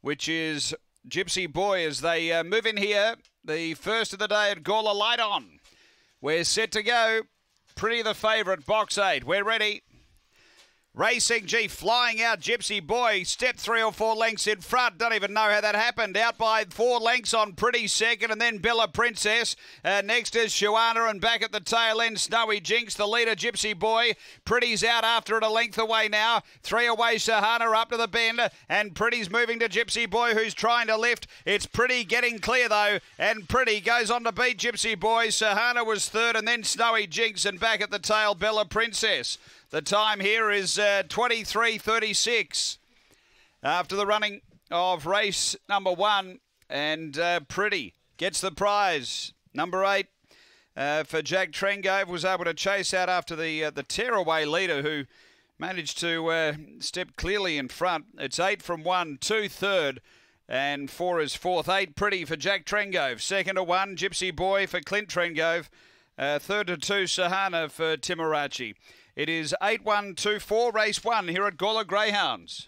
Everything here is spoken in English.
which is Gypsy Boy as they uh, move in here. The first of the day at Gawler Light On. We're set to go. Pretty the favourite, box eight. We're ready. Racing G flying out. Gypsy Boy stepped three or four lengths in front. Don't even know how that happened. Out by four lengths on Pretty second, and then Bella Princess. Uh, next is Shuana, and back at the tail end, Snowy Jinx, the leader, Gypsy Boy. Pretty's out after it a length away now. Three away, Sahana up to the bend, and Pretty's moving to Gypsy Boy, who's trying to lift. It's Pretty getting clear though, and Pretty goes on to beat Gypsy Boy. Sahana was third, and then Snowy Jinx, and back at the tail, Bella Princess. The time here is uh, 23.36 after the running of race number one. And uh, Pretty gets the prize. Number eight uh, for Jack Trengove was able to chase out after the uh, the tearaway leader who managed to uh, step clearly in front. It's eight from one, two third. And four is fourth. Eight pretty for Jack Trengove. Second to one, Gypsy Boy for Clint Trengove. Uh, third to two, Sahana for Timorachi. It is 8 1 2 4, race one here at Gawler Greyhounds.